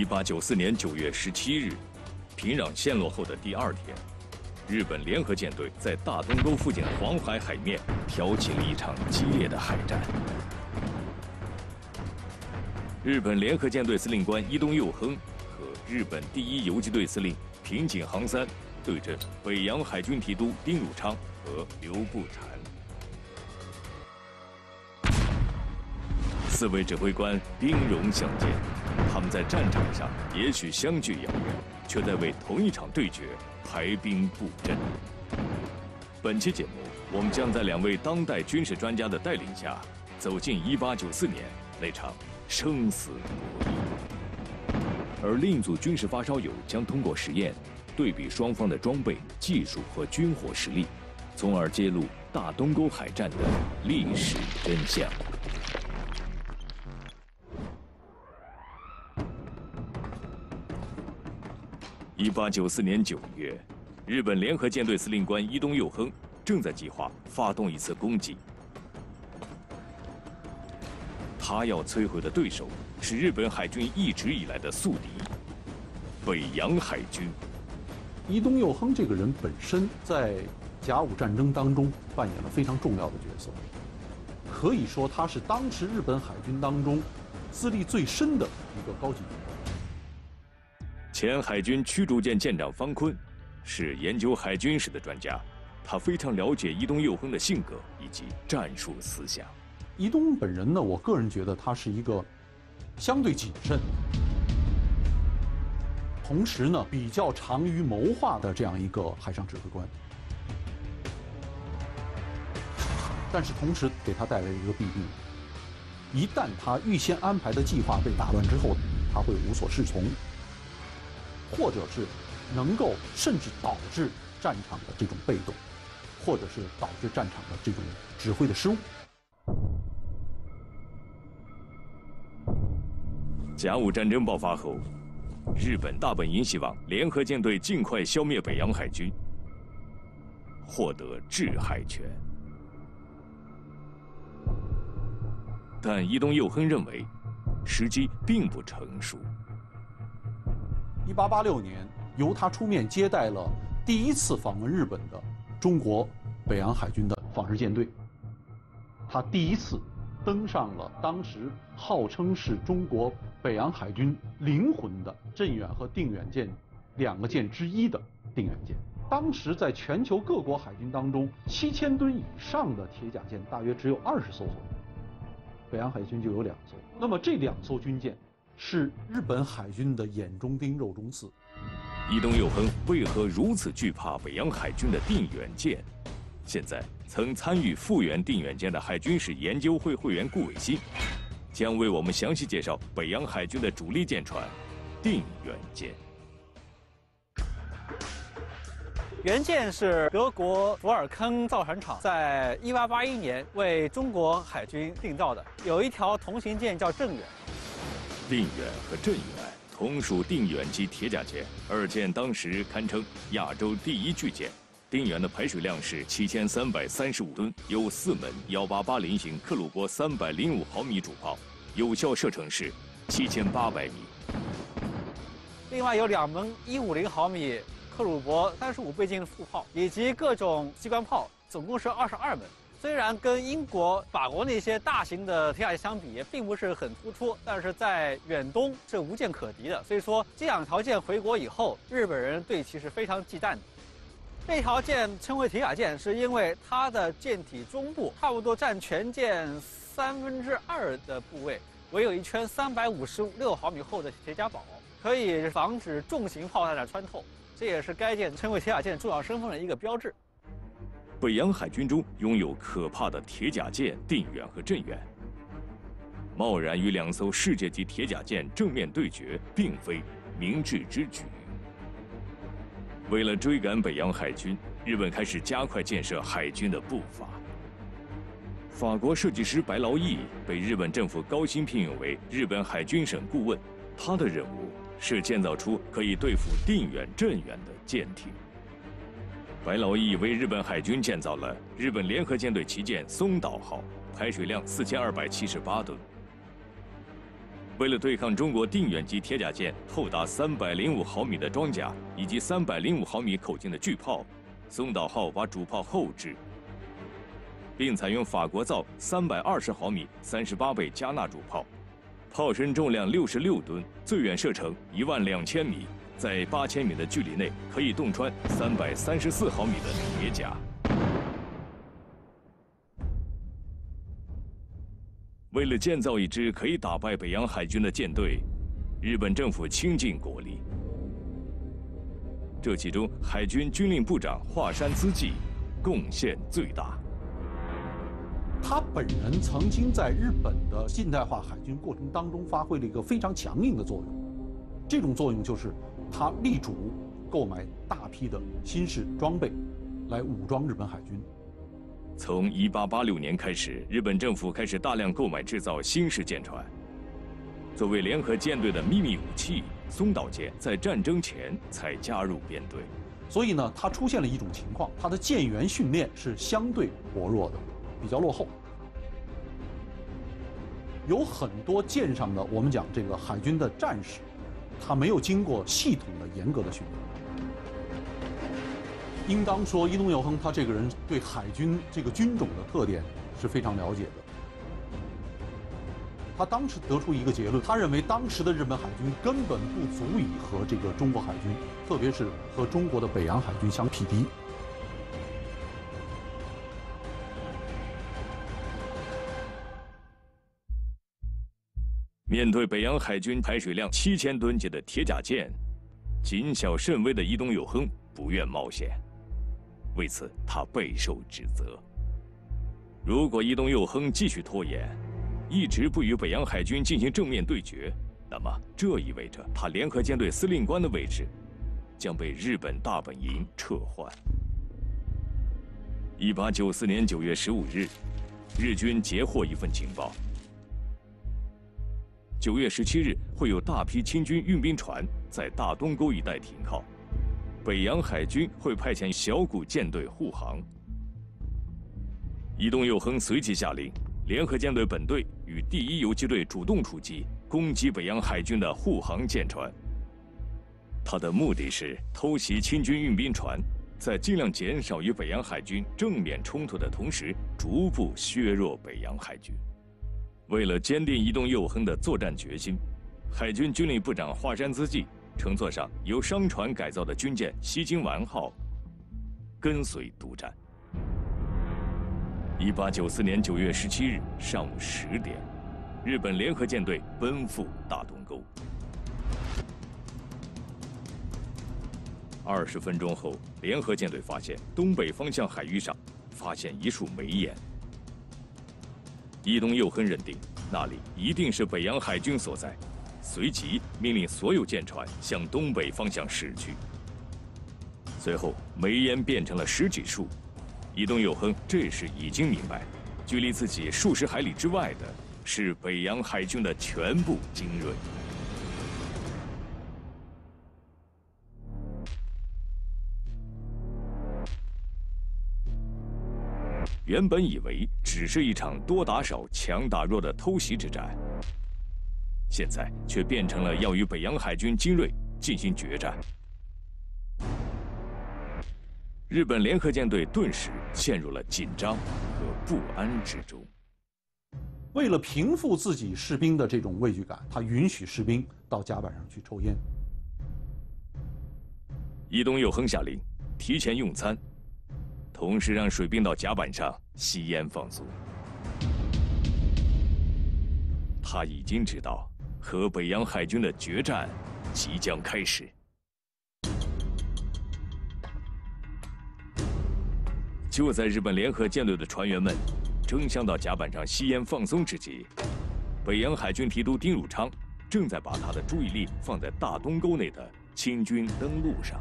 一八九四年九月十七日，平壤陷落后的第二天，日本联合舰队在大东沟附近的黄海海面挑起了一场激烈的海战。日本联合舰队司令官伊东佑亨和日本第一游击队司令平井航三对阵北洋海军提督丁汝昌和刘步蟾。四位指挥官兵戎相见，他们在战场上也许相距遥远，却在为同一场对决排兵布阵。本期节目，我们将在两位当代军事专家的带领下，走进1894年那场生死博弈。而另一组军事发烧友将通过实验，对比双方的装备、技术和军火实力，从而揭露大东沟海战的历史真相。一八九四年九月，日本联合舰队司令官伊东佑亨正在计划发动一次攻击。他要摧毁的对手是日本海军一直以来的宿敌——北洋海军。伊东佑亨这个人本身在甲午战争当中扮演了非常重要的角色，可以说他是当时日本海军当中资历最深的一个高级。前海军驱逐舰舰长方坤是研究海军史的专家，他非常了解伊东佑亨的性格以及战术思想。伊东本人呢，我个人觉得他是一个相对谨慎，同时呢比较长于谋划的这样一个海上指挥官。但是同时给他带来一个弊病：一旦他预先安排的计划被打乱之后，他会无所适从。或者是能够甚至导致战场的这种被动，或者是导致战场的这种指挥的失误。甲午战争爆发后，日本大本营希望联合舰队尽快消灭北洋海军，获得制海权。但伊东佑亨认为，时机并不成熟。一八八六年，由他出面接待了第一次访问日本的中国北洋海军的访日舰队。他第一次登上了当时号称是中国北洋海军灵魂的镇远和定远舰两个舰之一的定远舰。当时在全球各国海军当中，七千吨以上的铁甲舰大约只有二十艘左右，北洋海军就有两艘。那么这两艘军舰。是日本海军的眼中钉、肉中刺。伊东佑亨为何如此惧怕北洋海军的定远舰？现在曾参与复原定远舰的海军史研究会会员顾伟新，将为我们详细介绍北洋海军的主力舰船——定远舰。原舰是德国福尔坑造船厂在1881年为中国海军定造的，有一条同型舰叫正远。定远和镇远同属定远级铁甲舰，二舰当时堪称亚洲第一巨舰。定远的排水量是七千三百三十五吨，有四门幺八八零型克虏伯三百零五毫米主炮，有效射程是七千八百米。另外有两门一五零毫米克虏伯三十五倍镜副炮，以及各种机关炮，总共是二十二门。虽然跟英国、法国那些大型的铁甲舰相比，并不是很突出，但是在远东是无舰可敌的。所以说，这两条舰回国以后，日本人对其是非常忌惮的。这条舰称为铁甲舰，是因为它的舰体中部差不多占全舰三分之二的部位，围有一圈三百五十六毫米厚的铁甲堡，可以防止重型炮弹的穿透。这也是该舰称为铁甲舰重要身份的一个标志。北洋海军中拥有可怕的铁甲舰定远和镇远，贸然与两艘世界级铁甲舰正面对决，并非明智之举。为了追赶北洋海军，日本开始加快建设海军的步伐。法国设计师白劳义被日本政府高薪聘用为日本海军省顾问，他的任务是建造出可以对付定远、镇远的舰艇。白劳义为日本海军建造了日本联合舰队旗舰松岛号，排水量四千二百七十八吨。为了对抗中国定远级铁甲舰厚达三百零五毫米的装甲以及三百零五毫米口径的巨炮，松岛号把主炮后置，并采用法国造三百二十毫米三十八倍加纳主炮，炮身重量六十六吨，最远射程一万两千米，在八千米的距离内可以洞穿三百三十四毫米的铁甲。为了建造一支可以打败北洋海军的舰队，日本政府倾尽国力。这其中，海军军令部长华山资纪贡献最大。他本人曾经在日本的近代化海军过程当中发挥了一个非常强硬的作用，这种作用就是他力主购买大批的新式装备，来武装日本海军。从1886年开始，日本政府开始大量购买制造新式舰船。作为联合舰队的秘密武器，松岛舰在战争前才加入编队。所以呢，它出现了一种情况：它的舰员训练是相对薄弱的，比较落后。有很多舰上的我们讲这个海军的战士，他没有经过系统的、严格的训练。应当说，伊东佑亨他这个人对海军这个军种的特点是非常了解的。他当时得出一个结论，他认为当时的日本海军根本不足以和这个中国海军，特别是和中国的北洋海军相匹敌。面对北洋海军排水量七千吨级的铁甲舰，谨小慎微的伊东佑亨不愿冒险。为此，他备受指责。如果伊东佑亨继续拖延，一直不与北洋海军进行正面对决，那么这意味着他联合舰队司令官的位置将被日本大本营撤换。一八九四年九月十五日，日军截获一份情报：九月十七日会有大批清军运兵船在大东沟一带停靠。北洋海军会派遣小股舰队护航。伊东佑亨随即下令，联合舰队本队与第一游击队主动出击，攻击北洋海军的护航舰船。他的目的是偷袭清军运兵船，在尽量减少与北洋海军正面冲突的同时，逐步削弱北洋海军。为了坚定伊东佑亨的作战决心，海军军令部长华山资纪。乘坐上由商船改造的军舰“西京丸号”，跟随督战。一八九四年九月十七日上午十点，日本联合舰队奔赴大东沟。二十分钟后，联合舰队发现东北方向海域上发现一束煤烟。伊东佑亨认定那里一定是北洋海军所在。随即命令所有舰船向东北方向驶去。随后，煤烟变成了十几束。伊东佑亨这时已经明白，距离自己数十海里之外的是北洋海军的全部精锐。原本以为只是一场多打少、强打弱的偷袭之战。现在却变成了要与北洋海军精锐进行决战，日本联合舰队顿时陷入了紧张和不安之中。为了平复自己士兵的这种畏惧感，他允许士兵到甲板上去抽烟。伊东佑亨下令提前用餐，同时让水兵到甲板上吸烟放松。他已经知道。和北洋海军的决战即将开始。就在日本联合舰队的船员们争相到甲板上吸烟放松之际，北洋海军提督丁汝昌正在把他的注意力放在大东沟内的清军登陆上。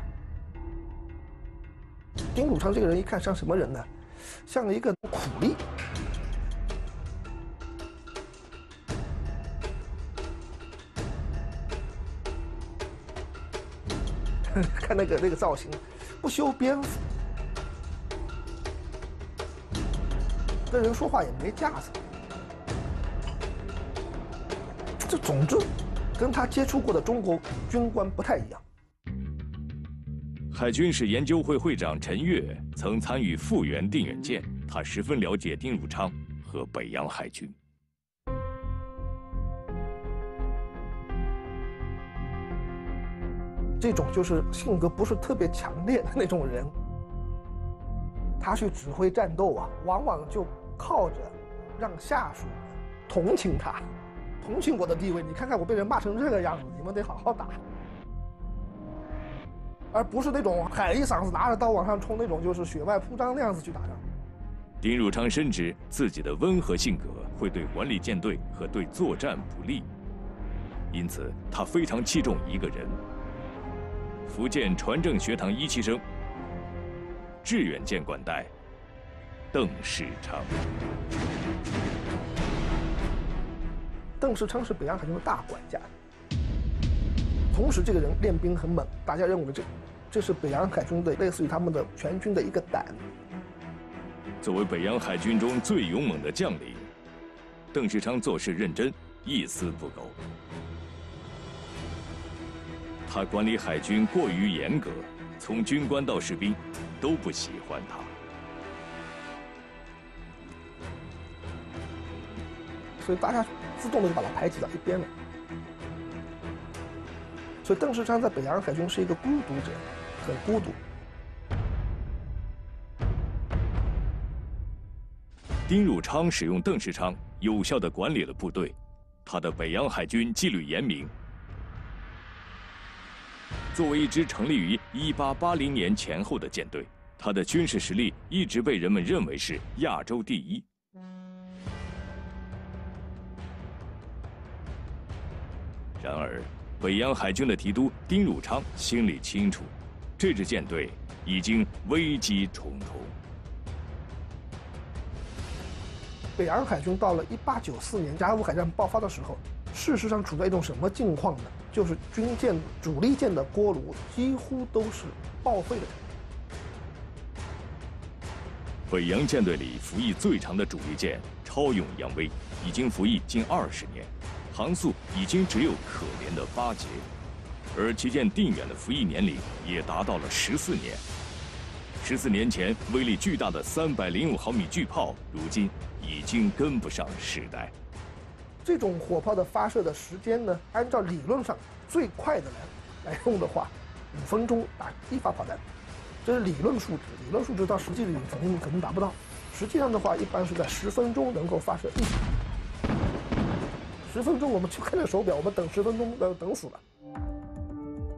丁汝昌这个人一看像什么人呢？像一个苦力。看那个那个造型，不修边幅，跟人说话也没架子。这总之，跟他接触过的中国军官不太一样。海军史研究会会长陈岳曾参与复原定远舰，他十分了解丁汝昌和北洋海军。这种就是性格不是特别强烈的那种人，他去指挥战斗啊，往往就靠着让下属同情他，同情我的地位。你看看我被人骂成这个样子，你们得好好打，而不是那种喊一嗓子拿着刀往上冲那种，就是血脉铺张那样子去打仗。丁汝昌深知自己的温和性格会对管理舰队和对作战不利，因此他非常器重一个人。福建船政学堂一期生，致远舰管带邓世昌。邓世昌是北洋海军的大管家，同时这个人练兵很猛，大家认为这这是北洋海军的类似于他们的全军的一个胆。作为北洋海军中最勇猛的将领，邓世昌做事认真，一丝不苟。他管理海军过于严格，从军官到士兵都不喜欢他。所以大家自动的就把他排挤到一边了。所以邓世昌在北洋海军是一个孤独者，很孤独。丁汝昌使用邓世昌，有效的管理了部队，他的北洋海军纪律严明。作为一支成立于1880年前后的舰队，他的军事实力一直被人们认为是亚洲第一。然而，北洋海军的提督丁汝昌心里清楚，这支舰队已经危机重重。北洋海军到了1894年甲午海战爆发的时候，事实上处在一种什么境况呢？就是军舰主力舰的锅炉几乎都是报废的。北洋舰队里服役最长的主力舰“超勇扬威”已经服役近二十年，航速已经只有可怜的八节，而旗舰“定远”的服役年龄也达到了十四年。十四年前威力巨大的三百零五毫米巨炮，如今已经跟不上时代。这种火炮的发射的时间呢，按照理论上最快的来来用的话，五分钟打一发炮弹，这是理论数值。理论数值到实际里肯定肯定达不到。实际上的话，一般是在十分钟能够发射一发。十分钟，我们去看那手表，我们等十分钟呃等死了。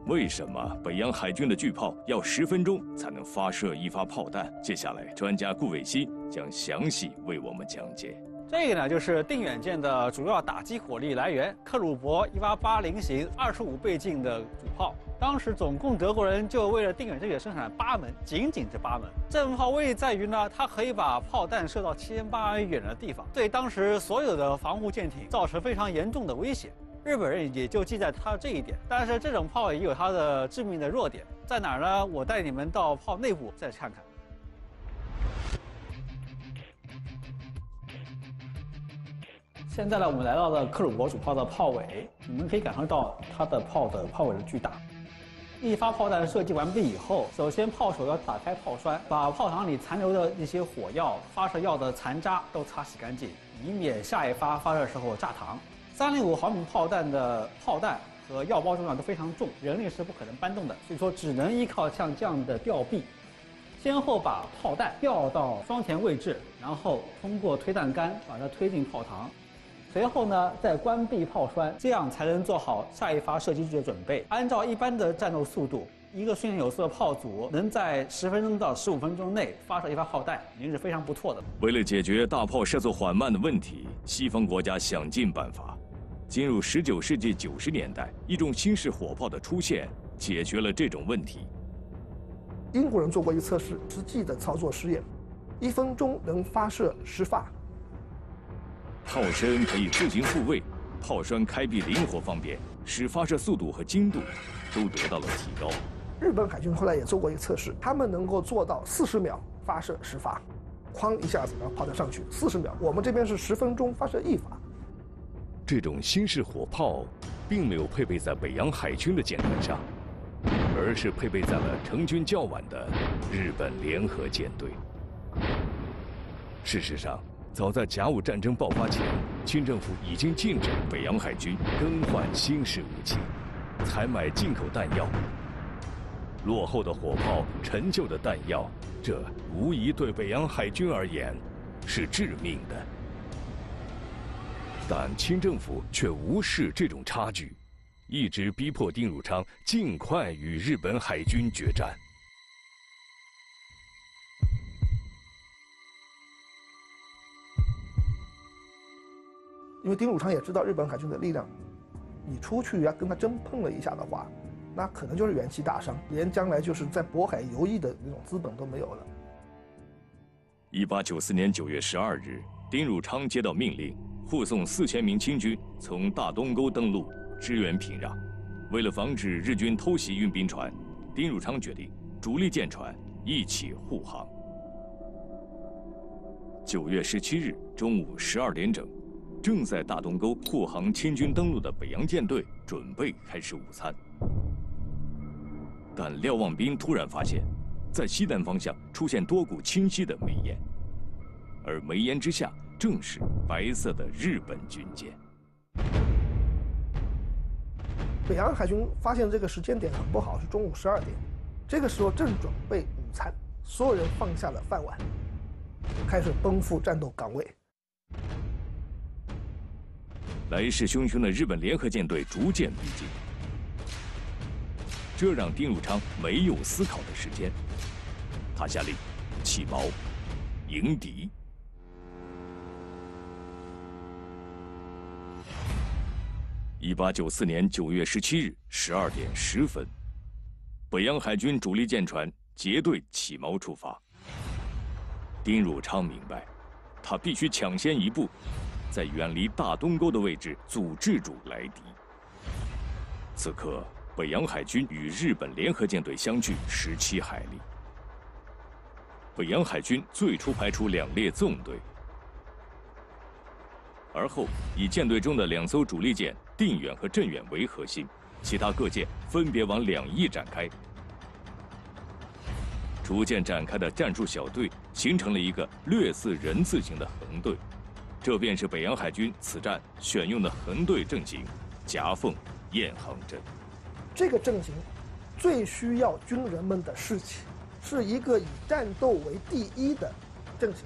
为什么北洋海军的巨炮要十分钟才能发射一发炮弹？接下来，专家顾伟新将详细为我们讲解。这个呢，就是定远舰的主要打击火力来源——克虏伯1880型25倍镜的主炮。当时总共德国人就为了定远舰生产八门，仅仅这八门。这门炮威力在于呢，它可以把炮弹射到七千八百远的地方，对当时所有的防护舰艇造成非常严重的威胁。日本人也就记在它这一点。但是这种炮也有它的致命的弱点，在哪儿呢？我带你们到炮内部再看看。现在呢，我们来到了克虏伯主炮的炮尾，你们可以感受到它的炮的炮尾的巨大。一发炮弹射击完毕以后，首先炮手要打开炮栓，把炮膛里残留的一些火药、发射药的残渣都擦洗干净，以免下一发发射时候炸膛。三零五毫米炮弹的炮弹和药包重量都非常重，人力是不可能搬动的，所以说只能依靠像这样的吊臂，先后把炮弹吊到双前位置，然后通过推弹杆把它推进炮膛。随后呢，再关闭炮栓，这样才能做好下一发射击的准备。按照一般的战斗速度，一个训练有素的炮组能在十分钟到十五分钟内发射一发炮弹，已经是非常不错的。为了解决大炮射速缓慢的问题，西方国家想尽办法。进入十九世纪九十年代，一种新式火炮的出现，解决了这种问题。英国人做过一测试，实际的操作实验，一分钟能发射十发。炮身可以自行复位，炮栓开闭灵活方便，使发射速度和精度都得到了提高。日本海军后来也做过一个测试，他们能够做到四十秒发射十发，哐一下子，然后炮弹上去四十秒。我们这边是十分钟发射一发。这种新式火炮，并没有配备在北洋海军的舰船上，而是配备在了成军较晚的日本联合舰队。事实上，早在甲午战争爆发前，清政府已经禁止北洋海军更换新式武器，采买进口弹药。落后的火炮，陈旧的弹药，这无疑对北洋海军而言是致命的。但清政府却无视这种差距，一直逼迫丁汝昌尽快与日本海军决战。因为丁汝昌也知道日本海军的力量，你出去要跟他真碰了一下的话，那可能就是元气大伤，连将来就是在渤海游弋的那种资本都没有了。一八九四年九月十二日，丁汝昌接到命令。护送四千名清军从大东沟登陆支援平壤。为了防止日军偷袭运兵船，丁汝昌决定主力舰船一起护航。九月十七日中午十二点整，正在大东沟护航清军登陆的北洋舰队准备开始午餐，但廖望兵突然发现，在西南方向出现多股清晰的煤烟，而煤烟之下。正是白色的日本军舰。北洋海军发现这个时间点很不好，是中午十二点，这个时候正准备午餐，所有人放下了饭碗，开始奔赴战斗岗位。来势汹汹的日本联合舰队逐渐逼近，这让丁汝昌没有思考的时间，他下令起锚，迎敌。一八九四年九月十七日十二点十分，北洋海军主力舰船结队起锚出发。丁汝昌明白，他必须抢先一步，在远离大东沟的位置阻滞住来敌。此刻，北洋海军与日本联合舰队相距十七海里。北洋海军最初派出两列纵队，而后以舰队中的两艘主力舰。定远和镇远为核心，其他各舰分别往两翼展开。逐渐展开的战术小队形成了一个略似人字形的横队，这便是北洋海军此战选用的横队阵型——夹缝雁横阵。这个阵型最需要军人们的士气，是一个以战斗为第一的阵型。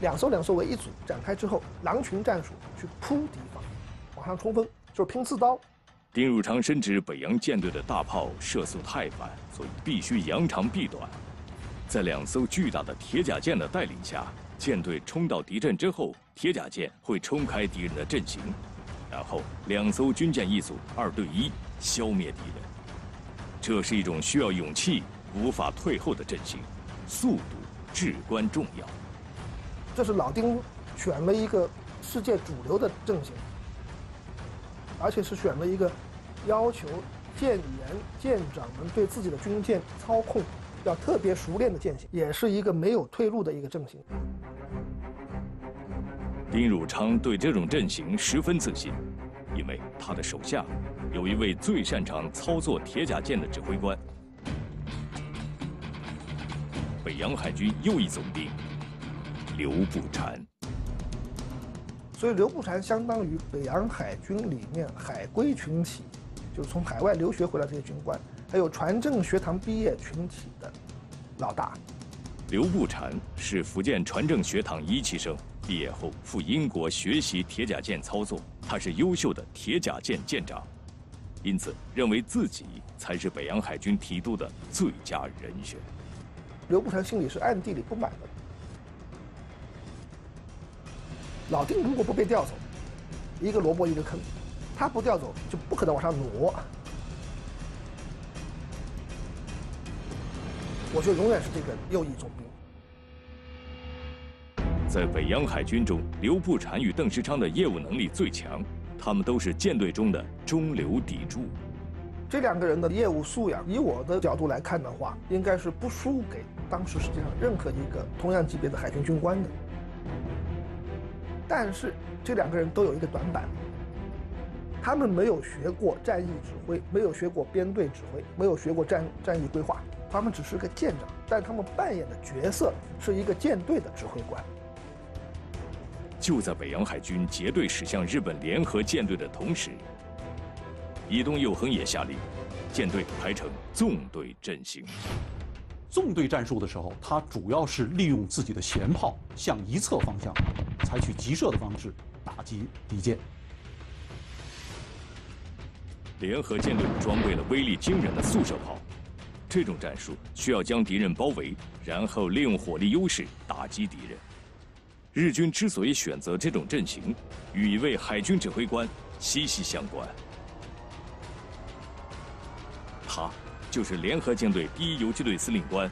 两艘两艘为一组展开之后，狼群战术去扑敌方，往上冲锋，就是拼刺刀。丁汝昌深知北洋舰队的大炮射速太慢，所以必须扬长避短。在两艘巨大的铁甲舰的带领下，舰队冲到敌阵之后，铁甲舰会冲开敌人的阵型，然后两艘军舰一组，二对一消灭敌人。这是一种需要勇气、无法退后的阵型，速度至关重要。这是老丁选了一个世界主流的阵型，而且是选了一个要求舰员、舰长们对自己的军舰操控要特别熟练的舰型，也是一个没有退路的一个阵型。丁汝昌对这种阵型十分自信，因为他的手下有一位最擅长操作铁甲舰的指挥官——北洋海军又一总兵。刘步蟾，所以刘步蟾相当于北洋海军里面海归群体，就是从海外留学回来这些军官，还有船政学堂毕业群体的老大。刘步蟾是福建船政学堂一期生，毕业后赴英国学习铁甲舰操作，他是优秀的铁甲舰舰长，因此认为自己才是北洋海军提督的最佳人选。刘步蟾心里是暗地里不满的。老丁如果不被调走，一个萝卜一个坑，他不调走就不可能往上挪。我就永远是这个右翼总兵。在北洋海军中，刘步蟾与邓世昌的业务能力最强，他们都是舰队中的中流砥柱。这两个人的业务素养，以我的角度来看的话，应该是不输给当时世界上任何一个同样级别的海军军官的。但是这两个人都有一个短板，他们没有学过战役指挥，没有学过编队指挥，没有学过战战役规划，他们只是个舰长，但他们扮演的角色是一个舰队的指挥官。就在北洋海军结队驶向日本联合舰队的同时，伊东佑亨也下令，舰队排成纵队阵型。纵队战术的时候，他主要是利用自己的舷炮向一侧方向，采取急射的方式打击敌舰。联合舰队装备了威力惊人的速射炮，这种战术需要将敌人包围，然后利用火力优势打击敌人。日军之所以选择这种阵型，与一位海军指挥官息息相关。他就是联合舰队第一游击队司令官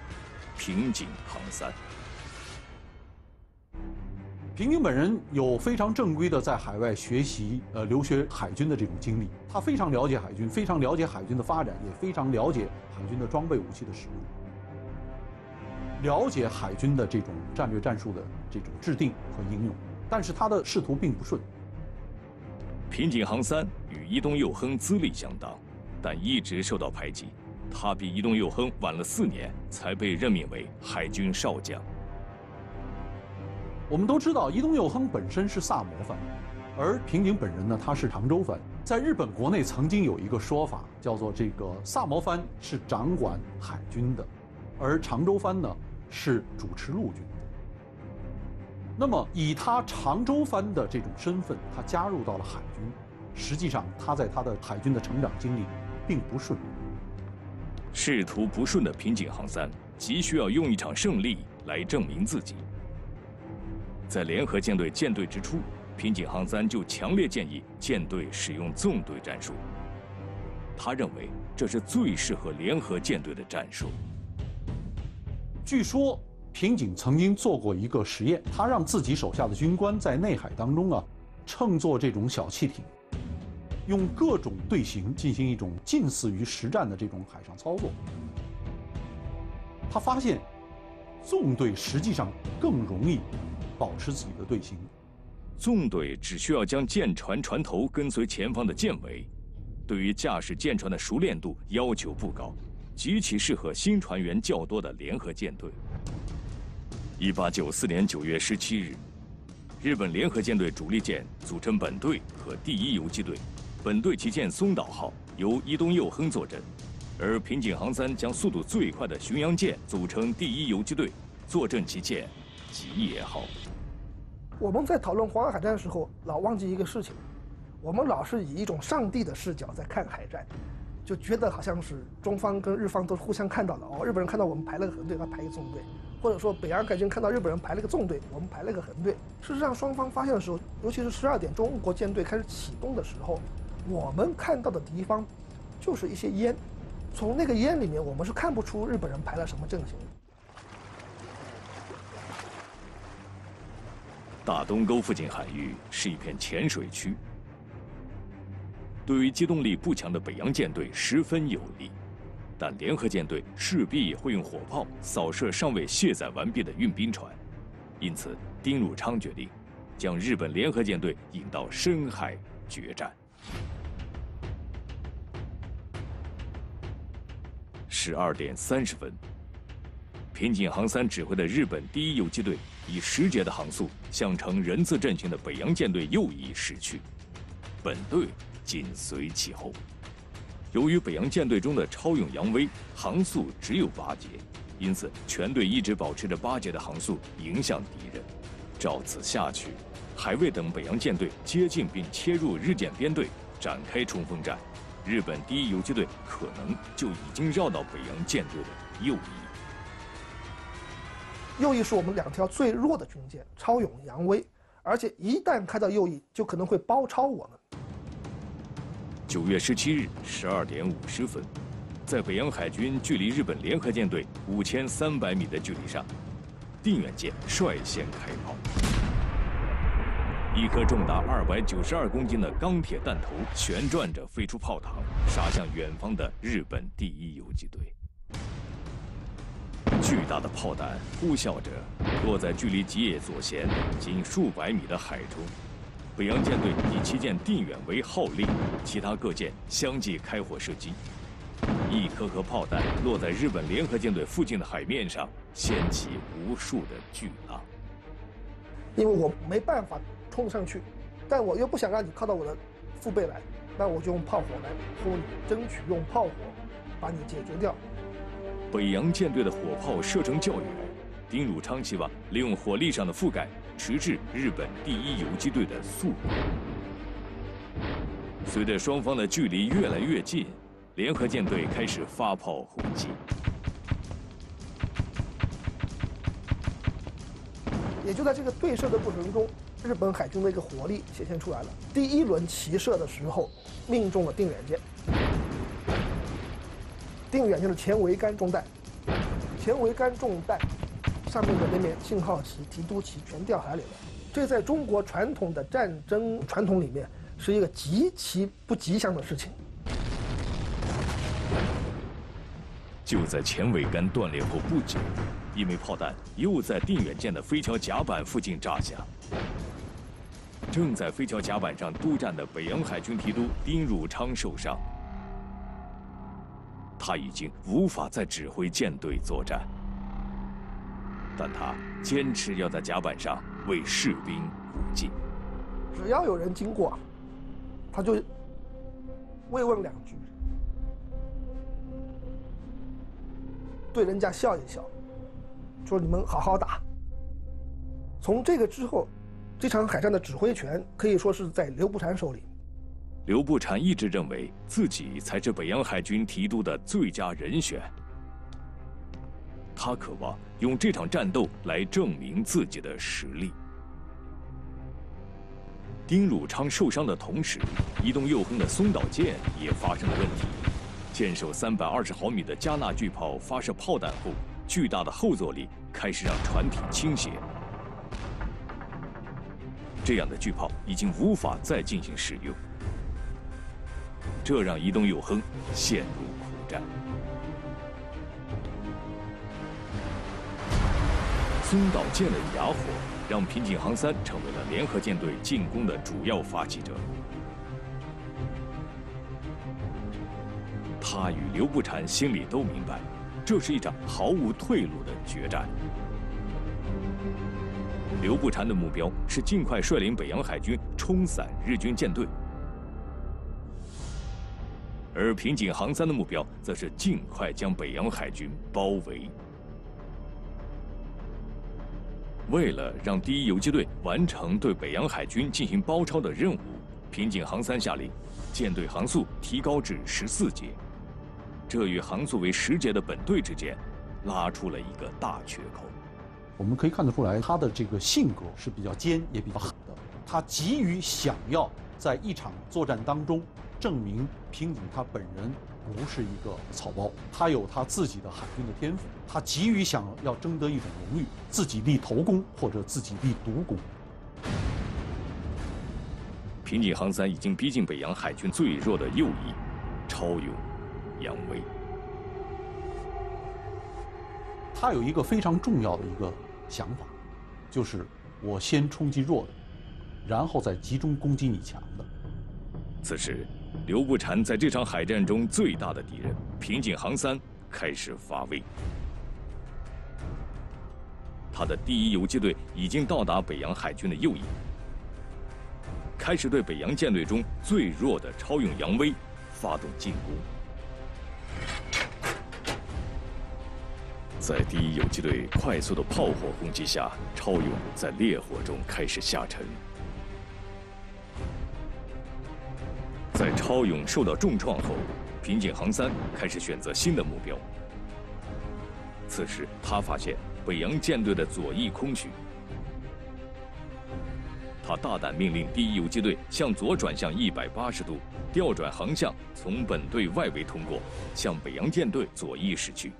平井航三。平井本人有非常正规的在海外学习、呃留学海军的这种经历，他非常了解海军，非常了解海军的发展，也非常了解海军的装备武器的使用。了解海军的这种战略战术的这种制定和应用，但是他的仕途并不顺。平井航三与伊东佑亨资历相当，但一直受到排挤。他比伊东佑亨晚了四年才被任命为海军少将。我们都知道，伊东佑亨本身是萨摩藩，而平井本人呢，他是常州藩。在日本国内曾经有一个说法，叫做这个萨摩藩是掌管海军的，而常州藩呢。是主持陆军。那么，以他常州藩的这种身份，他加入到了海军。实际上，他在他的海军的成长经历并不顺利。仕途不顺的平井航三急需要用一场胜利来证明自己。在联合舰队舰队之初，平井航三就强烈建议舰队使用纵队战术。他认为这是最适合联合舰队的战术。据说平井曾经做过一个实验，他让自己手下的军官在内海当中啊，乘坐这种小汽艇，用各种队形进行一种近似于实战的这种海上操作。他发现，纵队实际上更容易保持自己的队形。纵队只需要将舰船船头跟随前方的舰尾，对于驾驶舰船的熟练度要求不高。极其适合新船员较多的联合舰队。一八九四年九月十七日，日本联合舰队主力舰组成本队和第一游击队，本队旗舰松岛号由伊东佑亨坐镇，而平井航三将速度最快的巡洋舰组成第一游击队，坐镇旗舰吉野号。我们在讨论黄海海战的时候，老忘记一个事情，我们老是以一种上帝的视角在看海战。就觉得好像是中方跟日方都互相看到了哦，日本人看到我们排了个横队，他排一个纵队，或者说北洋海军看到日本人排了个纵队，我们排了个横队。事实上，双方发现的时候，尤其是十二点中国舰队开始启动的时候，我们看到的敌方就是一些烟，从那个烟里面，我们是看不出日本人排了什么阵型。大东沟附近海域是一片浅水区。对于机动力不强的北洋舰队十分有利，但联合舰队势必也会用火炮扫射尚未卸载完毕的运兵船，因此丁汝昌决定将日本联合舰队引到深海决战。十二点三十分，平井航三指挥的日本第一游击队以十节的航速向呈人字阵型的北洋舰队右翼驶去，本队。紧随其后。由于北洋舰队中的超勇扬威航速只有八节，因此全队一直保持着八节的航速迎向敌人。照此下去，还未等北洋舰队接近并切入日舰编队展开冲锋战，日本第一游击队可能就已经绕到北洋舰队的右翼。右翼是我们两条最弱的军舰，超勇扬威，而且一旦开到右翼，就可能会包抄我们。九月十七日十二点五十分，在北洋海军距离日本联合舰队五千三百米的距离上，定远舰率先开炮。一颗重达二百九十二公斤的钢铁弹头旋转着飞出炮膛，杀向远方的日本第一游击队。巨大的炮弹呼啸着落在距离吉野左舷仅数百米的海中。北洋舰队以旗舰定远为号令，其他各舰相继开火射击，一颗颗炮弹落在日本联合舰队附近的海面上，掀起无数的巨浪。因为我没办法冲上去，但我又不想让你靠到我的腹背来，那我就用炮火来轰你，争取用炮火把你解决掉。北洋舰队的火炮射程较远，丁汝昌希望利用火力上的覆盖。迟滞日本第一游击队的速度。随着双方的距离越来越近，联合舰队开始发炮轰击。也就在这个对射的过程中，日本海军的一个火力显现出来了。第一轮齐射的时候，命中了定远舰。定远舰的前桅杆中弹，前桅杆中弹。上面的那面信号旗、提督旗全掉海里了，这在中国传统的战争传统里面是一个极其不吉祥的事情。就在前桅杆断裂后不久，一枚炮弹又在定远舰的飞桥甲板附近炸响。正在飞桥甲板上督战的北洋海军提督丁汝昌受伤，他已经无法再指挥舰队作战。但他坚持要在甲板上为士兵鼓劲。只要有人经过，他就慰问两句，对人家笑一笑，说你们好好打。从这个之后，这场海战的指挥权可以说是在刘步蟾手里。刘步蟾一直认为自己才是北洋海军提督的最佳人选。他渴望用这场战斗来证明自己的实力。丁汝昌受伤的同时，移动右舷的松岛舰也发生了问题。舰首三百二十毫米的加纳巨炮发射炮弹后，巨大的后坐力开始让船体倾斜。这样的巨炮已经无法再进行使用，这让移动右舷陷入苦战。松岛舰的哑火，让平井航三成为了联合舰队进攻的主要发起者。他与刘步蟾心里都明白，这是一场毫无退路的决战。刘步蟾的目标是尽快率领北洋海军冲散日军舰队，而平井航三的目标则是尽快将北洋海军包围。为了让第一游击队完成对北洋海军进行包抄的任务，平井航三下令，舰队航速提高至十四节。这与航速为十节的本队之间，拉出了一个大缺口。我们可以看得出来，他的这个性格是比较尖，也比较狠的。他急于想要在一场作战当中证明平井他本人。不是一个草包，他有他自己的海军的天赋，他急于想要争得一种荣誉，自己立头功或者自己立独功。平井航三已经逼近北洋海军最弱的右翼，超勇、扬威。他有一个非常重要的一个想法，就是我先冲击弱的，然后再集中攻击你强的。此时。刘步蟾在这场海战中最大的敌人平井航三开始发威，他的第一游击队已经到达北洋海军的右翼，开始对北洋舰队中最弱的超勇扬威发动进攻。在第一游击队快速的炮火攻击下，超勇在烈火中开始下沉。在超勇受到重创后，平井航三开始选择新的目标。此时，他发现北洋舰队的左翼空虚，他大胆命令第一游击队向左转向一百八十度，调转航向，从本队外围通过，向北洋舰队左翼驶去。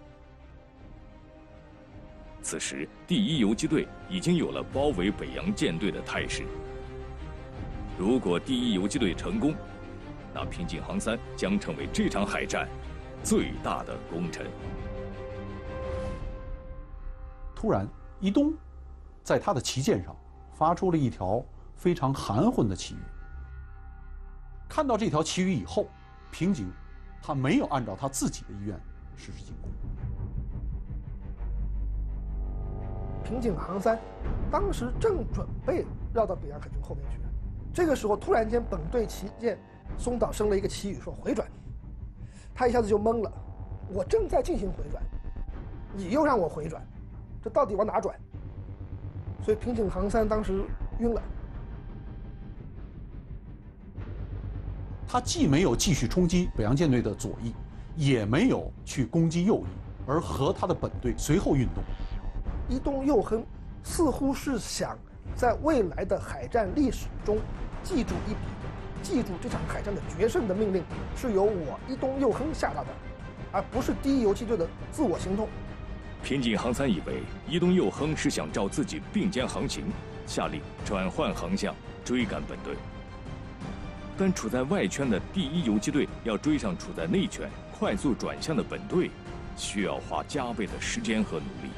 此时，第一游击队已经有了包围北洋舰队的态势。如果第一游击队成功，那平井航三将成为这场海战最大的功臣。突然，伊东在他的旗舰上发出了一条非常含混的旗语。看到这条旗语以后，平井他没有按照他自己的意愿实施进攻。平井航三当时正准备绕到北洋海军后面去，这个时候突然间本队旗舰松岛升了一个旗语说回转，他一下子就懵了，我正在进行回转，你又让我回转，这到底往哪转？所以平井航三当时晕了。他既没有继续冲击北洋舰队的左翼，也没有去攻击右翼，而和他的本队随后运动。伊东佑亨似乎是想在未来的海战历史中记住一笔，记住这场海战的决胜的命令是由我伊东佑亨下达的，而不是第一游击队的自我行动。平井航三以为伊东佑亨是想照自己并肩航行，下令转换航向追赶本队。但处在外圈的第一游击队要追上处在内圈快速转向的本队，需要花加倍的时间和努力。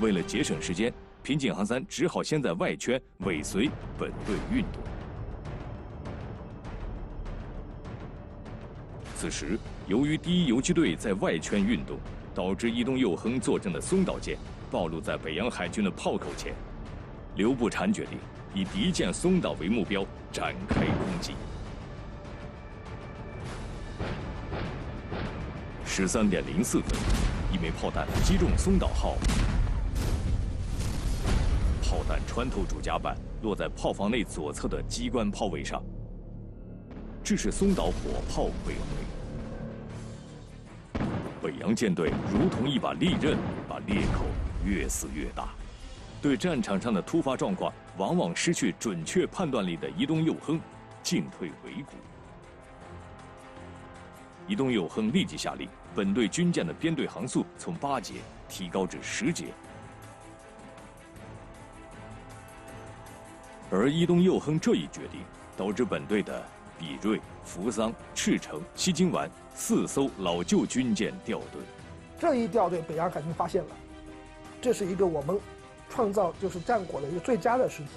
为了节省时间，平井航三只好先在外圈尾随本队运动。此时，由于第一游击队在外圈运动，导致伊东佑亨坐镇的松岛舰暴露在北洋海军的炮口前。刘步蟾决定以敌舰松岛为目标展开攻击。十三点零四分，一枚炮弹击中松岛号。炮弹穿透主甲板，落在炮房内左侧的机关炮位上，致使松岛火炮被毁。北洋舰队如同一把利刃，把裂口越撕越大。对战场上的突发状况往往失去准确判断力的伊东佑亨，进退维谷。伊东佑亨立即下令，本队军舰的编队航速从八节提高至十节。而伊东佑亨这一决定，导致本队的比瑞、扶桑、赤城、西京丸四艘老旧军舰掉队。这一掉队，北洋海军发现了，这是一个我们创造就是战果的一个最佳的时机。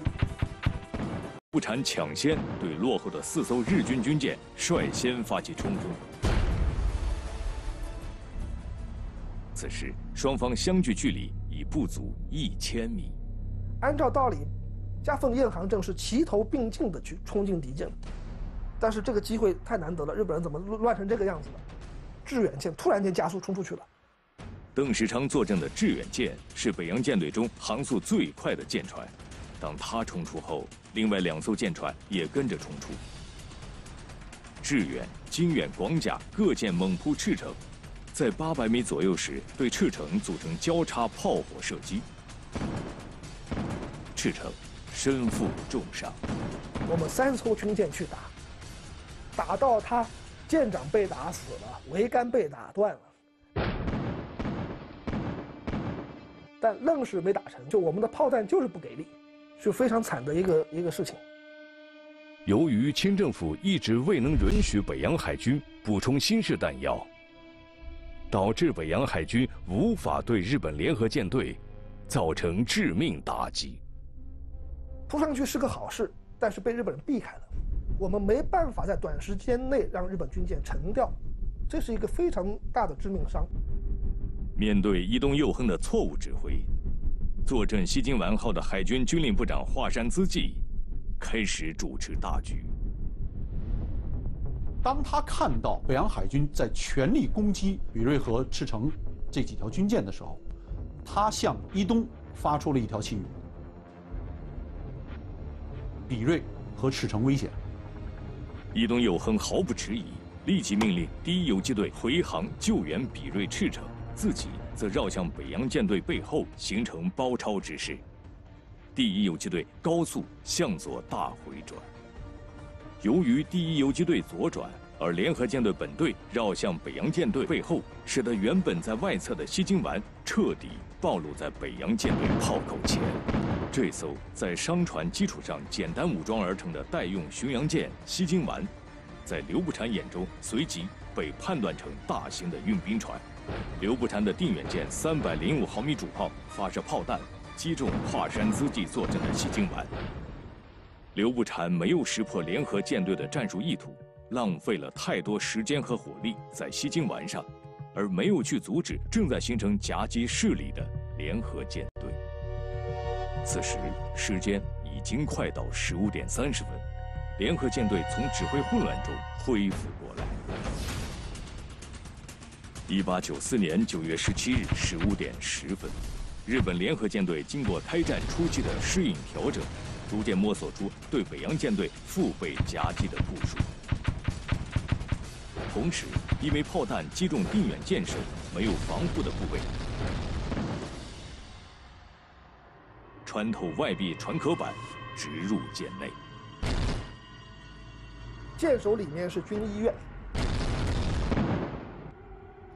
不产抢先对落后的四艘日军军舰率先发起冲锋。此时双方相距距离已不足一千米。按照道理。加奉燕航正是齐头并进的去冲进敌舰，但是这个机会太难得了，日本人怎么乱成这个样子了？致远舰突然间加速冲出去了。邓世昌坐镇的致远舰是北洋舰队中航速最快的舰船，当他冲出后，另外两艘舰船也跟着冲出。致远、经远、广甲各舰猛扑赤城，在八百米左右时对赤城组成交叉炮火射击。赤城。身负重伤，我们三艘军舰去打，打到他舰长被打死了，桅杆被打断了，但愣是没打成，就我们的炮弹就是不给力，是非常惨的一个一个事情。由于清政府一直未能允许北洋海军补充新式弹药，导致北洋海军无法对日本联合舰队造成致命打击。扑上去是个好事，但是被日本人避开了。我们没办法在短时间内让日本军舰沉掉，这是一个非常大的致命伤。面对伊东佑亨的错误指挥，坐镇西京丸号的海军军令部长华山资纪开始主持大局。当他看到北洋海军在全力攻击比瑞和赤城这几条军舰的时候，他向伊东发出了一条信语。比瑞和赤城危险，伊东佑亨毫不迟疑，立即命令第一游击队回航救援比瑞、赤城，自己则绕向北洋舰队背后，形成包抄之势。第一游击队高速向左大回转。由于第一游击队左转，而联合舰队本队绕向北洋舰队背后，使得原本在外侧的西京丸彻底暴露在北洋舰队炮口前。这艘在商船基础上简单武装而成的代用巡洋舰“西京丸”，在刘步蟾眼中随即被判断成大型的运兵船。刘步蟾的定远舰三百零五毫米主炮发射炮弹，击中华山资纪坐镇的“西京丸”。刘步蟾没有识破联合舰队的战术意图，浪费了太多时间和火力在西京丸上，而没有去阻止正在形成夹击势力的联合舰队。此时时间已经快到十五点三十分，联合舰队从指挥混乱中恢复过来。一八九四年九月十七日十五点十分，日本联合舰队经过开战初期的适应调整。逐渐摸索出对北洋舰队腹背夹击的部署，同时因为炮弹击中定远舰首没有防护的部位，穿透外壁船壳板，直入舰内。舰首里面是军医院，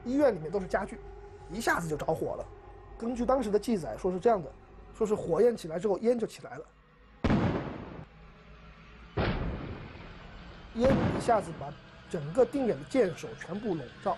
医院里面都是家具，一下子就着火了。根据当时的记载，说是这样的，说是火焰起来之后，烟就起来了。烟一下子把整个定远的舰首全部笼罩。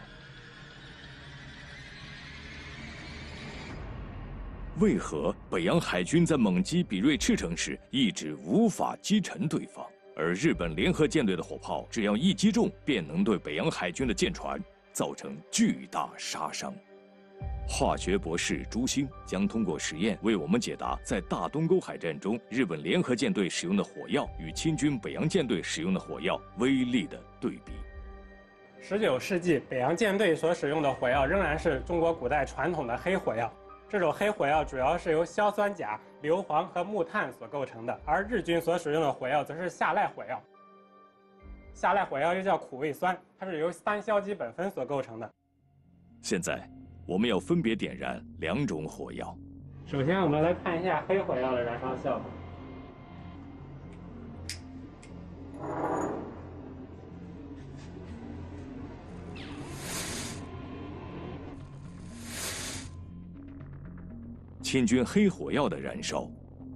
为何北洋海军在猛击比瑞赤城时一直无法击沉对方，而日本联合舰队的火炮只要一击中，便能对北洋海军的舰船造成巨大杀伤？化学博士朱星将通过实验为我们解答，在大东沟海战中，日本联合舰队使用的火药与清军北洋舰队使用的火药威力的对比。十九世纪，北洋舰队所使用的火药仍然是中国古代传统的黑火药。这种黑火药主要是由硝酸钾、硫磺和木炭所构成的，而日军所使用的火药则是下濑火药。下濑火药又叫苦味酸，它是由三硝基苯酚所构成的。现在。我们要分别点燃两种火药。首先，我们来看一下黑火药的燃烧效果。清军黑火药的燃烧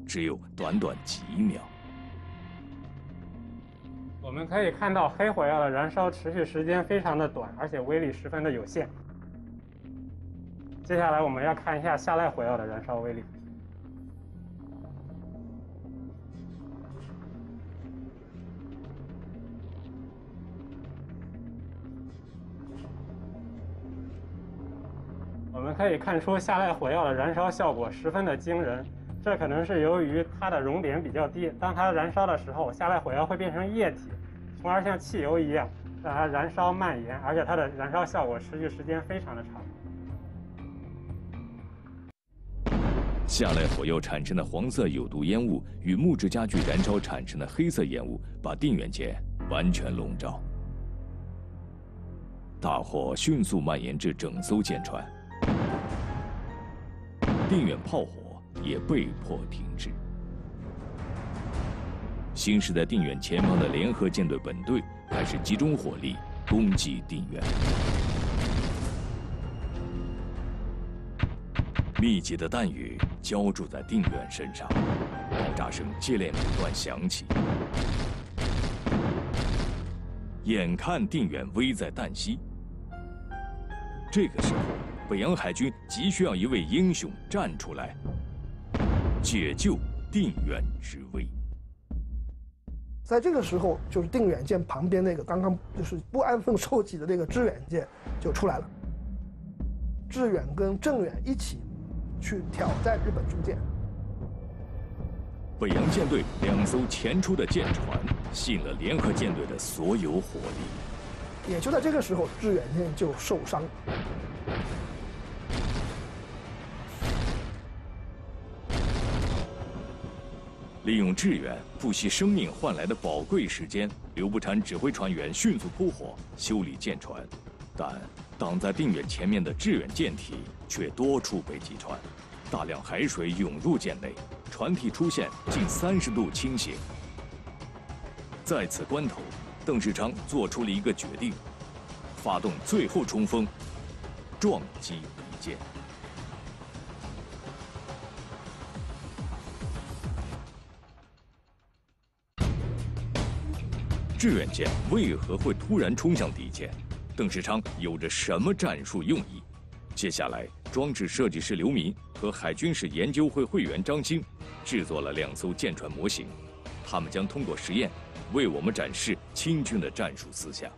只有短短几秒。我们可以看到，黑火药的燃烧持续时间非常的短，而且威力十分的有限。接下来我们要看一下下赖火药的燃烧威力。我们可以看出下赖火药的燃烧效果十分的惊人，这可能是由于它的熔点比较低，当它燃烧的时候，下赖火药会变成液体，从而像汽油一样让它燃烧蔓延，而且它的燃烧效果持续时间非常的长。下来火药产生的黄色有毒烟雾与木质家具燃烧产生的黑色烟雾，把定远舰完全笼罩。大火迅速蔓延至整艘舰船，定远炮火也被迫停止。行驶在定远前方的联合舰队本队开始集中火力攻击定远。密集的弹雨浇筑在定远身上，爆炸声接连不断响起。眼看定远危在旦夕，这个时候，北洋海军急需要一位英雄站出来，解救定远之危。在这个时候，就是定远舰旁边那个刚刚就是不安分受己的那个致远舰就出来了。致远跟郑远一起。去挑战日本军舰。北洋舰队两艘前出的舰船吸引了联合舰队的所有火力。也就在这个时候，致远舰就受伤。利用致远不惜生命换来的宝贵时间，刘步蟾指挥船员迅速扑火修理舰船，但。挡在定远前面的致远舰体却多处被击穿，大量海水涌入舰内，船体出现近三十度倾斜。在此关头，邓世昌做出了一个决定，发动最后冲锋，撞击敌舰。致远舰为何会突然冲向敌舰？邓世昌有着什么战术用意？接下来，装置设计师刘民和海军史研究会会员张晶制作了两艘舰船模型，他们将通过实验，为我们展示清军的战术思想。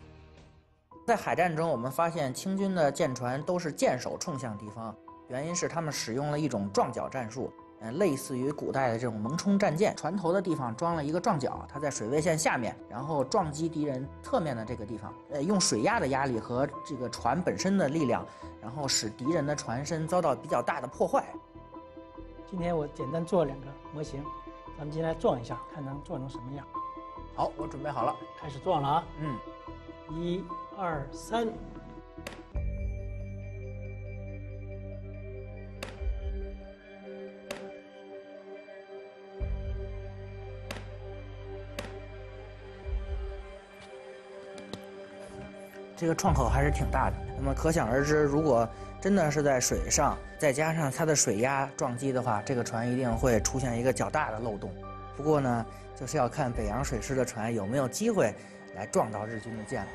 在海战中，我们发现清军的舰船都是舰首冲向敌方，原因是他们使用了一种撞角战术，呃，类似于古代的这种蒙冲战舰，船头的地方装了一个撞角，它在水位线下面，然后撞击敌人侧面的这个地方，呃，用水压的压力和这个船本身的力量，然后使敌人的船身遭到比较大的破坏。今天我简单做两个模型，咱们今天来撞一下，看能撞成什么样。好，我准备好了，开始撞了啊！嗯，一。二三，这个创口还是挺大的。那么可想而知，如果真的是在水上，再加上它的水压撞击的话，这个船一定会出现一个较大的漏洞。不过呢，就是要看北洋水师的船有没有机会来撞到日军的舰了。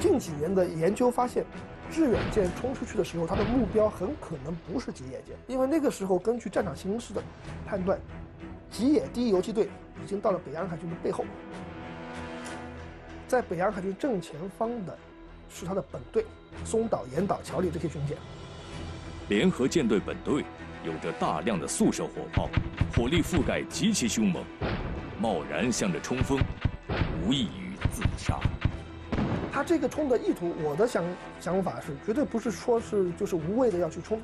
近几年的研究发现，致远舰冲出去的时候，它的目标很可能不是吉野舰，因为那个时候根据战场形势的判断，吉野第一游击队已经到了北洋海军的背后，在北洋海军正前方的，是他的本队松岛、岩岛、桥里这些军舰。联合舰队本队有着大量的速射火炮，火力覆盖极其凶猛，贸然向着冲锋，无异于自杀。他这个冲的意图，我的想想法是，绝对不是说是就是无谓的要去冲，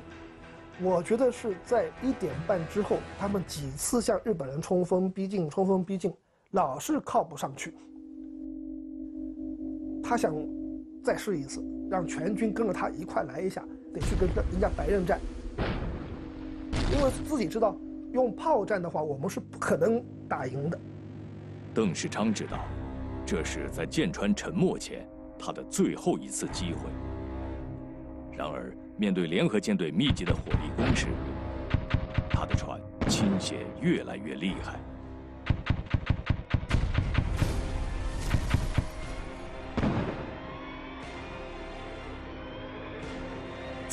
我觉得是在一点半之后，他们几次向日本人冲锋逼近，冲锋逼近，老是靠不上去。他想再试一次，让全军跟着他一块来一下，得去跟人家白刃战，因为自己知道用炮战的话，我们是不可能打赢的。邓世昌知道，这是在舰船沉没前。他的最后一次机会。然而，面对联合舰队密集的火力攻势，他的船倾斜越来越厉害。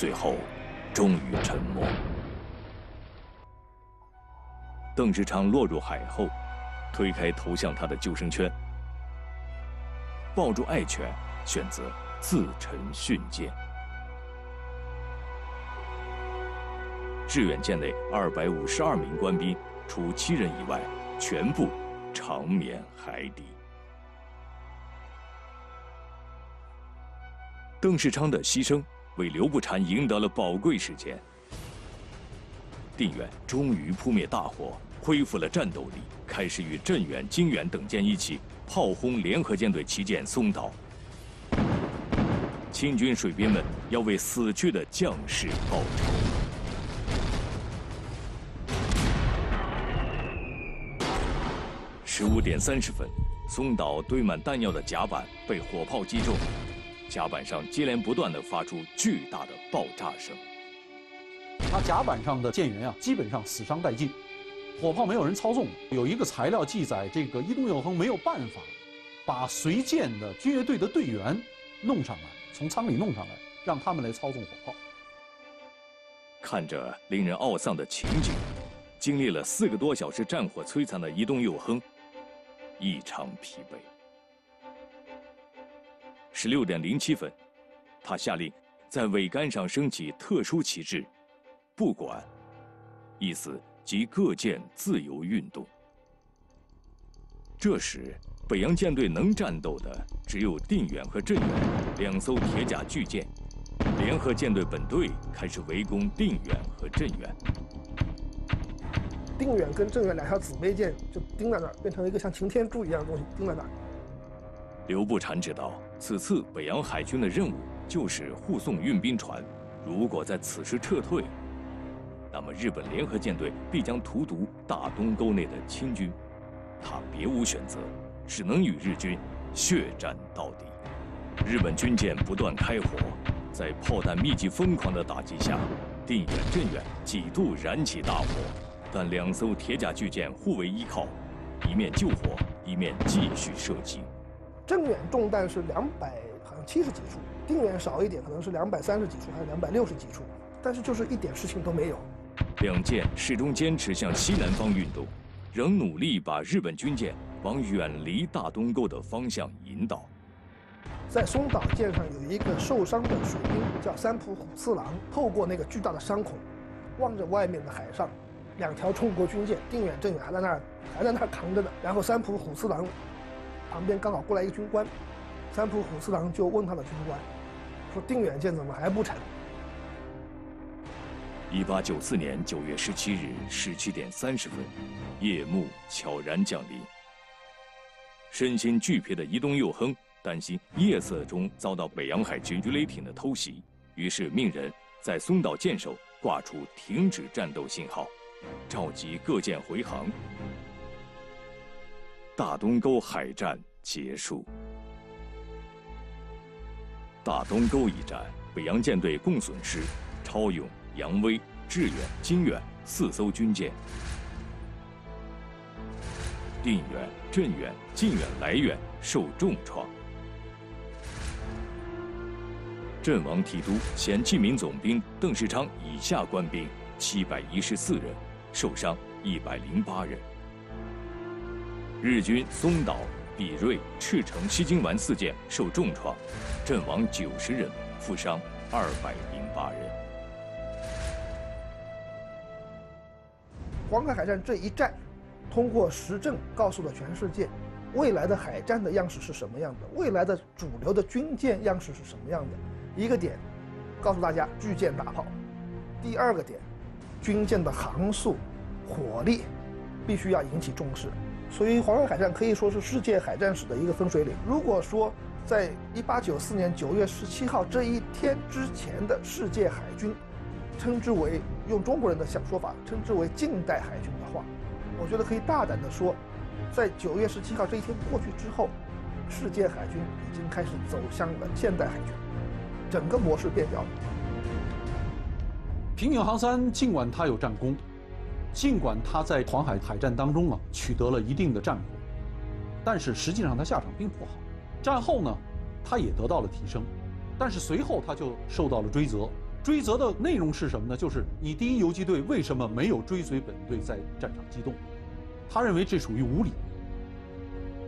最后，终于沉没。邓世昌落入海后，推开投向他的救生圈，抱住爱犬。选择自沉殉舰。致远舰内二百五十二名官兵，除七人以外，全部长眠海底。邓世昌的牺牲，为刘步蟾赢得了宝贵时间。定远终于扑灭大火，恢复了战斗力，开始与镇远、金远等舰一起炮轰联合舰队旗舰松岛。清军水兵们要为死去的将士报仇。十五点三十分，松岛堆满弹药的甲板被火炮击中，甲板上接连不断的发出巨大的爆炸声。它甲板上的舰员啊，基本上死伤殆尽，火炮没有人操纵。有一个材料记载，这个伊东佑亨没有办法把随舰的军乐队的队员弄上来。从舱里弄上来，让他们来操纵火炮。看着令人懊丧的情景，经历了四个多小时战火摧残的伊东佑亨，异常疲惫。十六点零七分，他下令在桅杆上升起特殊旗帜，不管，意思即各舰自由运动。这时。北洋舰队能战斗的只有定远和镇远两艘铁甲巨舰，联合舰队本队开始围攻定远和镇远。定远跟镇远两条姊妹舰就盯在那儿，变成一个像擎天柱一样的东西盯在那儿。刘步蟾知道，此次北洋海军的任务就是护送运兵船，如果在此时撤退，那么日本联合舰队必将荼毒大东沟内的清军，他别无选择。只能与日军血战到底。日本军舰不断开火，在炮弹密集、疯狂的打击下，定远、镇远几度燃起大火，但两艘铁甲巨舰互为依靠，一面救火，一面继续射击。镇远中弹是两百，好像七十几处；定远少一点，可能是两百三十几处，还是两百六十几处。但是就是一点事情都没有。两舰始终坚持向西南方运动，仍努力把日本军舰往远离大东沟的方向引导。在松岛舰上有一个受伤的水兵，叫三浦虎次郎。透过那个巨大的伤口，望着外面的海上，两条冲国军舰定远、镇远还在那儿，还在那儿扛着呢。然后三浦虎次郎旁边刚好过来一个军官，三浦虎次郎就问他的军官，说：“定远舰怎么还不沉？”一八九四年九月十七日十七点三十分，夜幕悄然降临。身心俱疲的伊东佑亨。担心夜色中遭到北洋海军鱼雷艇的偷袭，于是命人在松岛舰首挂出停止战斗信号，召集各舰回航。大东沟海战结束。大东沟一战，北洋舰队共损失超勇、扬威、致远、金远四艘军舰，定远、镇远、靖远、来远受重创。阵亡提督前济民总兵邓世昌以下官兵七百一十四人，受伤一百零八人。日军松岛、比瑞、赤城、西京丸四舰受重创，阵亡九十人，负伤二百零八人。黄海海战这一战，通过实证告诉了全世界，未来的海战的样式是什么样的，未来的主流的军舰样式是什么样的。一个点，告诉大家巨舰大炮；第二个点，军舰的航速、火力，必须要引起重视。所以黄海海战可以说是世界海战史的一个分水岭。如果说在1894年9月17号这一天之前的世界海军，称之为用中国人的想说法，称之为近代海军的话，我觉得可以大胆的说，在9月17号这一天过去之后，世界海军已经开始走向了现代海军。整个模式变掉了。平井航三尽管他有战功，尽管他在黄海海战当中啊取得了一定的战果，但是实际上他下场并不好。战后呢，他也得到了提升，但是随后他就受到了追责。追责的内容是什么呢？就是你第一游击队为什么没有追随本队在战场机动？他认为这属于无理。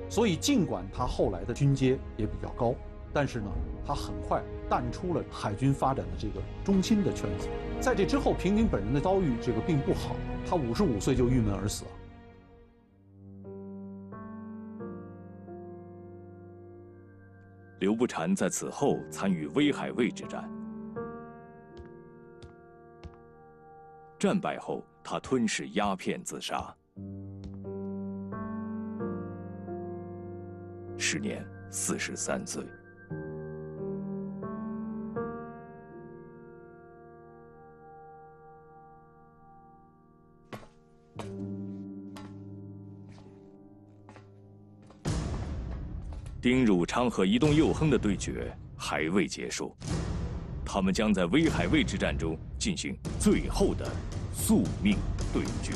所以尽管他后来的军阶也比较高。但是呢，他很快淡出了海军发展的这个中心的圈子。在这之后，平民本人的遭遇这个并不好，他五十五岁就郁闷而死。刘步蟾在此后参与威海卫之战，战败后他吞噬鸦片自杀，时年四十三岁。丁汝昌和伊东佑亨的对决还未结束，他们将在威海卫之战中进行最后的宿命对决。